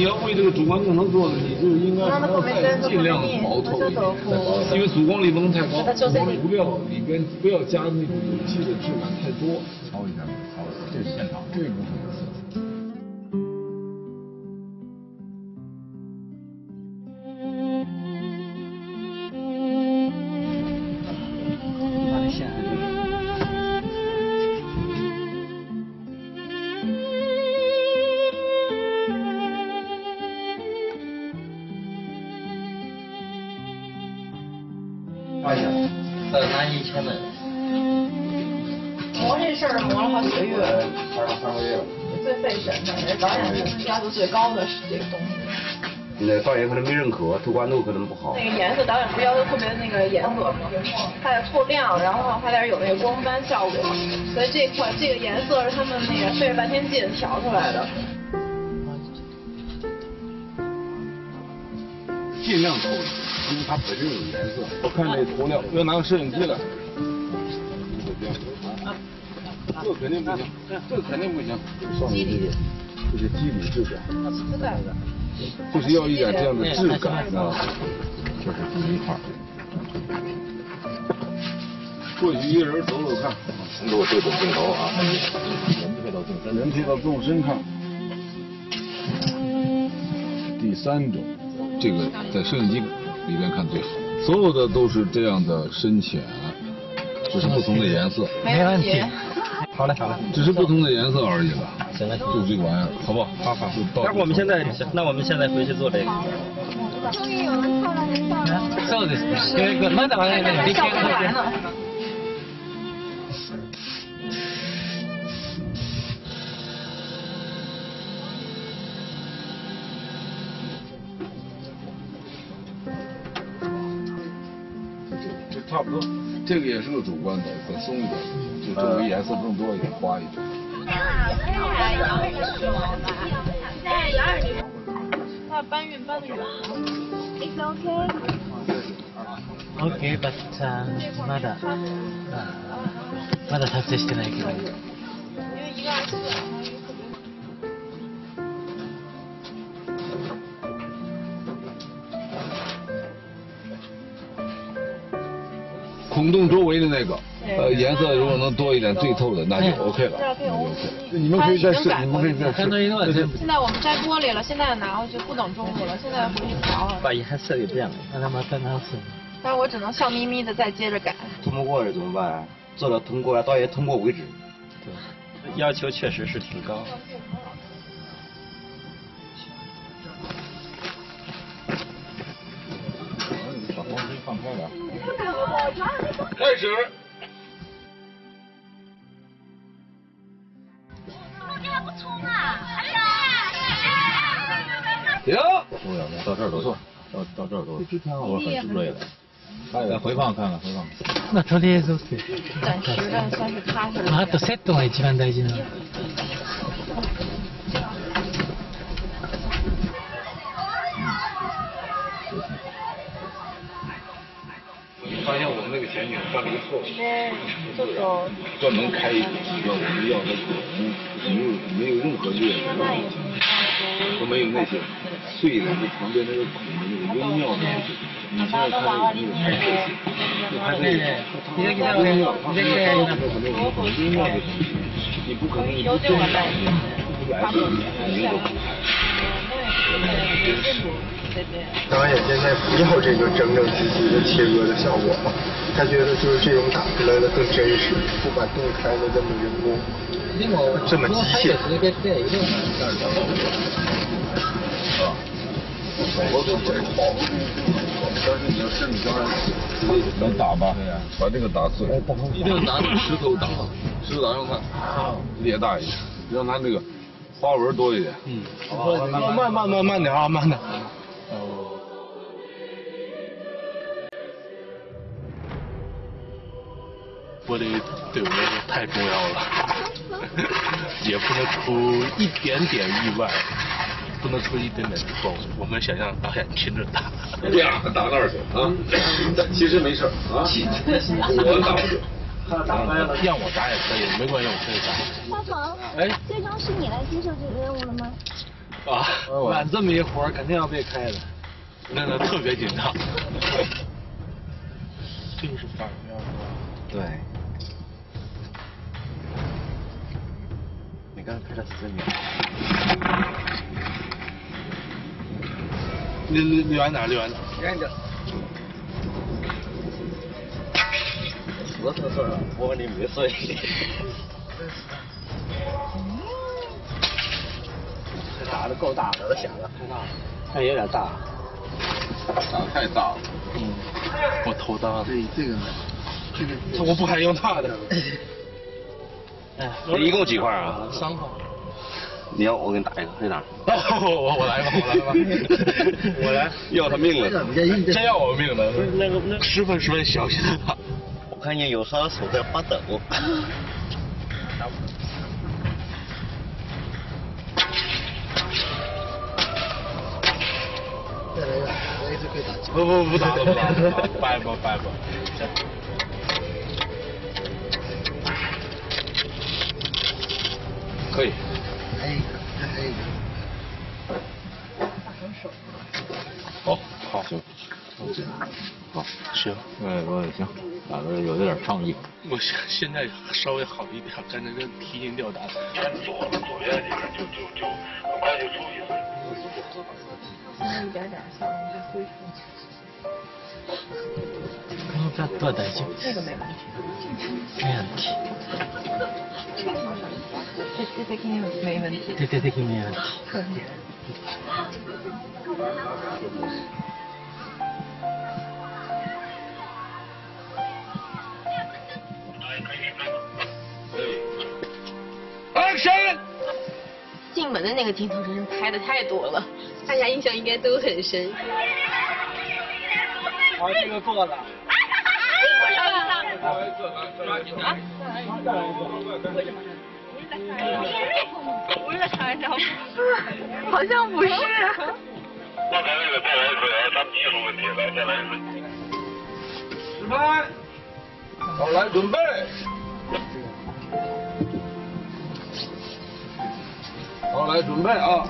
那你要为这个主观功能做的，你就应该尽量薄透一点，因为主光力不能太高，主光不要里边不要加那种有机的质感太多。抄一下，看一下，再拿一千的。磨这事儿磨了好几个月，二到三个月了。最费神的，也是导演要求最高的这个东西。那导演可能没认可，透光度可能不好那。个颜色，导演不是要求特别那个颜色吗？还得透亮，然后还得有那个光斑效果。所以这块这个颜色是他们那个费了半天劲调出来的。尽量透一点，因为它本身有颜色。我看这涂料，要拿个摄影机来。这肯定不行，这肯定不行。上面这个，这是肌理质感。就是要一点这样的质感啊。就是第一块。过去一个人走走看，给我这种镜头啊，人推到纵深，人推到纵深看。第三种，这个在摄影机里边看最好，所有的都是这样的深浅，只是不同的颜色，没问题。好嘞，好嘞。只是不同的颜色而已了。行了，就这个玩意儿，好不好？好好。就到待会儿我们现在，那我们现在回去做这个。终于有人凑了人到了。そうですね。这个まだまだ看着笑 差不多，这个也是个主观的，再松一点，就周围颜色更多一点，花一点。那搬运搬的远。 It's okay. OK, but まだまだ達成してないけど。 孔洞周围的那个，呃，颜色如果能多一点，最透的那就 OK 了。这可以 OK。你们可以再试，你们可以再试。现在我们摘玻璃了，现在拿回去不等中午了，现在回去调了。把颜色给变了，让他们再拿色。但是我只能笑眯眯的再接着改。通不过了怎么办？做到通过，到也通过为止。对，要求确实是挺高。放开点。开始。停。不要到这儿都错，到到这儿都都很熟练的。再回放看看，回放。まあとりあえず OK。暂时的算是踏实了。まああとセットが一番大事なの。 发现我们那个前景犯了一个错误，专门开一个，我们要的滚，没有没有任何裂纹，都没有那些碎的，那旁边那个孔的那个微妙的那些。你现在看那个那个拍摄戏，就拍这个，微妙，它没有很多很微妙的东西，你不可能你真的不来这里，你导演现在不要这个整整齐齐的切割的效果了，他觉得就是这种打出来的更真实，不把洞开的这么人工，这么机械。我都真好，但是你要身体当然能打吧，把这个打碎，一定拿石头打，石头打让它裂大一点，让它那个花纹多一点。嗯，慢慢慢慢慢点啊，慢点。玻璃对我来说太重要了，也不能出一点点意外，不能出一点点错误。我们想让导演亲自打，啪打那儿去啊！其实没事儿啊，我打不了。他打歪了，让我打也可以，没关系，我可以打。大鹏，哎，最终是你来接受这个任务了吗？啊，揽这么一活儿肯定要被开的。那个特别紧张。这个是反。对。你刚才拍了十秒。离离离远点，离远点。远点。石头事儿，我问你没睡。这打的够大的，响的太大了，但有点大。打太大了。嗯，我头大了。对这个，这个我不敢用大的。哎，你一共几块啊？三块。你要我给你打一个，在哪？我 我来吧，我来吧。我来。要他命了。真要我命了。那个那十分十分小心的。我看见有双手在发抖。不不不打了不打了，掰吧掰吧。可以。还有一个，还有一个。好，好，行，好，行，哎，我也行，打的有点创意。我现现在稍微好一点，刚才这提心吊胆。左左边这边就就就很快就出去了。一点点效应就恢复。这个没问题。没问题。这这这肯定没问题。没问题。进门的那个镜头真是拍的太多了，大家印象应该都很深。好，这个做了。不是长安招，好像不是。刚才那个再来一次，咱们技术问题，来再来一次。示范，好，来准备。好，来准备啊！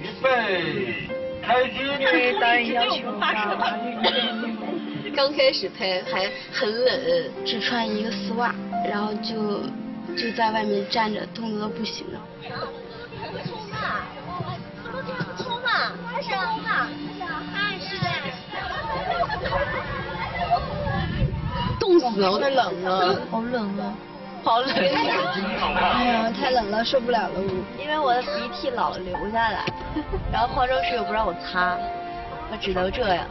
预备，开机。导演要求。刚开始拍还很冷，只穿一个丝袜，然后就就在外面站着，冻得都不行了。冲啊！还是啊！还是冻死了，太冷了，好冷啊！好冷。哎呀，太冷了，受不了了我。因为我的鼻涕老流下来，然后化妆师又不让我擦，我只能这样。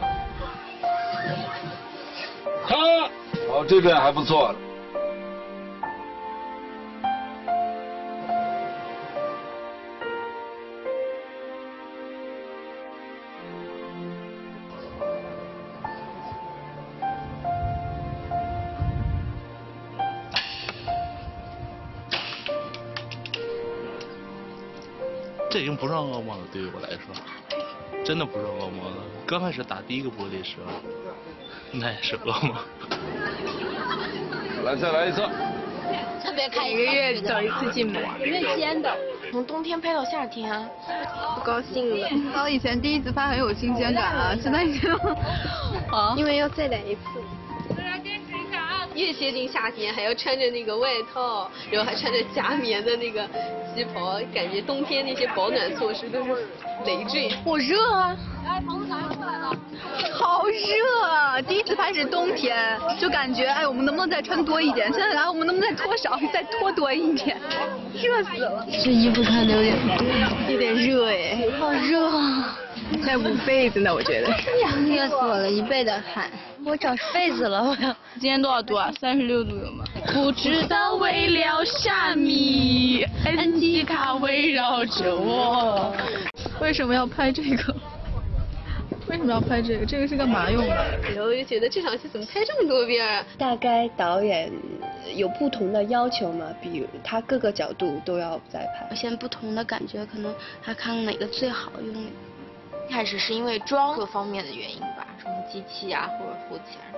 擦，哦，这边还不错。这已经不算噩梦了，对于我来说，真的不是噩梦了。刚开始打第一个玻璃时候，那也是噩梦。来，再来一次。特别看一个月走一次进门，因为尖的。从冬天拍到夏天，不高兴了。我以前第一次拍很有新鲜感啊，现在已经啊，因为要再来一次。越接近夏天，还要穿着那个外套，然后还穿着夹棉的那个旗袍，感觉冬天那些保暖措施都是累赘。我热啊！哎，房子打出来了。好热啊！第一次拍是冬天，就感觉哎，我们能不能再穿多一点？现在来，我们能不能再脱少，再脱多一点？热死了！这衣服穿的有点多，有点热哎，好热啊！再捂被子呢，我觉得。热死我了，一背的汗。我找被子了，我要。今天多少度啊？三十六度有吗？不知道为了虾米，N G 卡围绕着我。为什么要拍这个？为什么要拍这个？这个是干嘛用的？然后就觉得这场戏怎么拍这么多遍啊？大概导演有不同的要求嘛，比如他各个角度都要再拍。现在不同的感觉，可能他看哪个最好用。一开始是因为装各方面的原因吧，什么机器啊或者服务器啊，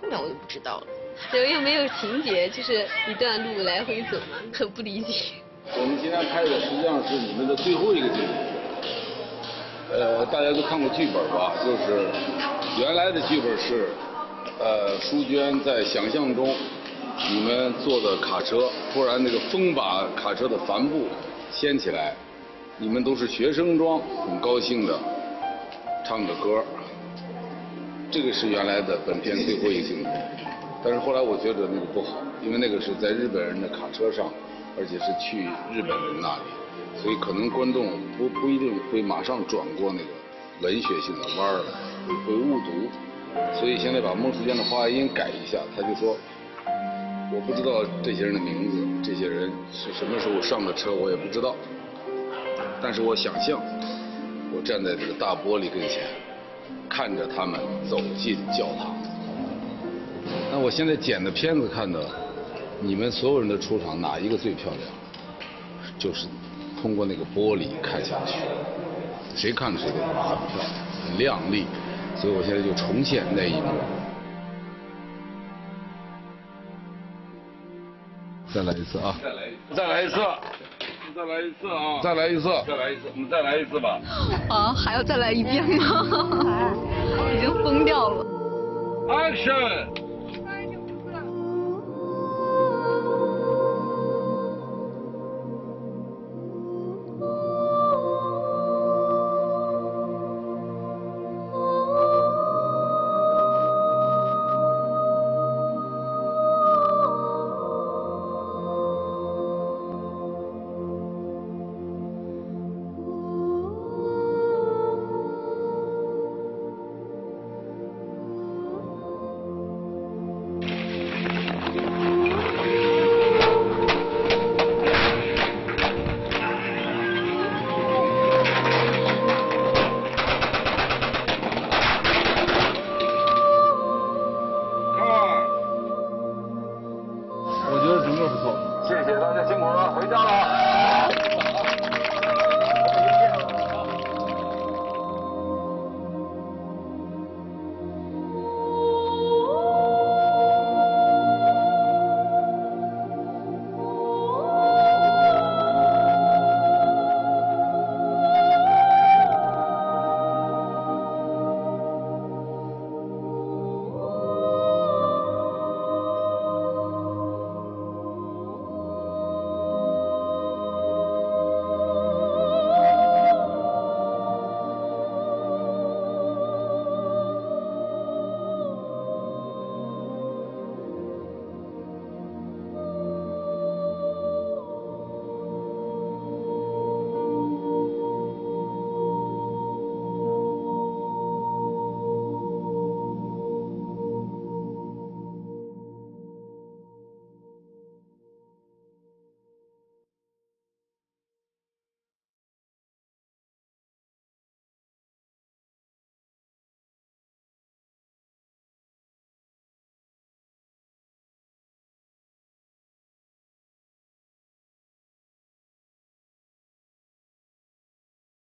后面我就不知道了。然后又没有情节，就是一段路来回走嘛，很不理解。我们今天拍的实际上是你们的最后一个镜头。呃，大家都看过剧本吧？就是原来的剧本是，呃，淑娟在想象中，你们坐的卡车，突然那个风把卡车的帆布掀起来，你们都是学生装，很高兴的唱着歌。这个是原来的本片最后一个镜头。但是后来我觉得那个不好，因为那个是在日本人的卡车上，而且是去日本人那里。所以可能观众不不一定会马上转过那个文学性的弯儿来，会误读。所以现在把孟淑娟的话音改一下，他就说：“我不知道这些人的名字，这些人是什么时候上的车，我也不知道。但是我想象，我站在这个大玻璃跟前，看着他们走进教堂。那我现在剪的片子看的，你们所有人的出场哪一个最漂亮？就是。”通过那个玻璃看下去，谁看谁都很漂亮，很亮丽，所以我现在就重现那一幕。再来一次啊！再来再来一次，再来一次啊！再来一次，再来一次，我们再来一次吧。啊，还要再来一遍吗？已经疯掉了。Action！